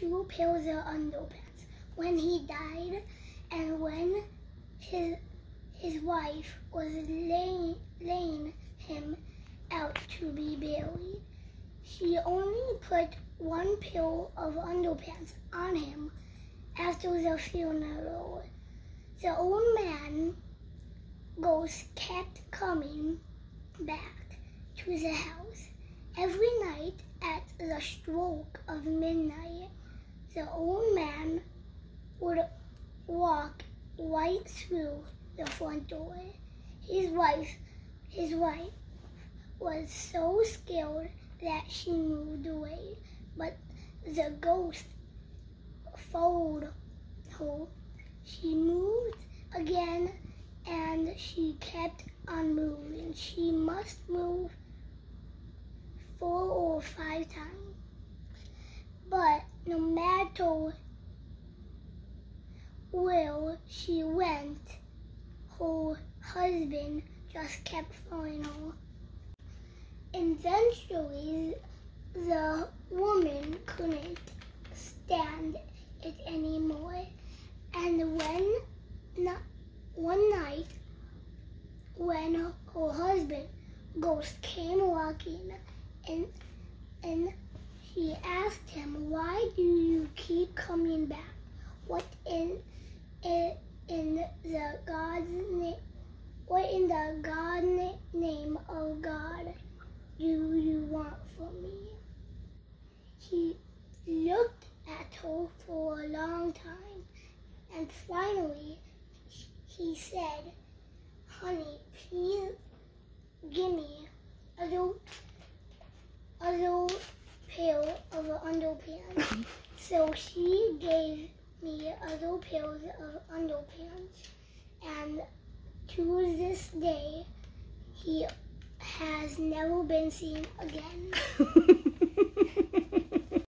two pairs of underpants. When he died, and when his his wife was laying, laying him out to be buried, she only put one pair of underpants on him after the funeral. The old man ghost kept coming back to the house. Every night at the stroke of midnight, the old man would walk right through the front door. His wife, his wife was so scared that she moved away, but the ghost followed her. She moved again and she kept on moving. She must move four or five times. But no matter where she went, her husband just kept following her. Eventually, the woman couldn't stand it anymore. And when one night, when her husband ghost came walking, and and she asked him, "Why do you keep coming back? What in in, in the God's name? What in the God name of God do you want from me?" He looked at her for a long time, and finally he said, Honey, please give me a little, a little pair of underpants. So she gave me a little pair of uh, underpants, and to this day, he has never been seen again.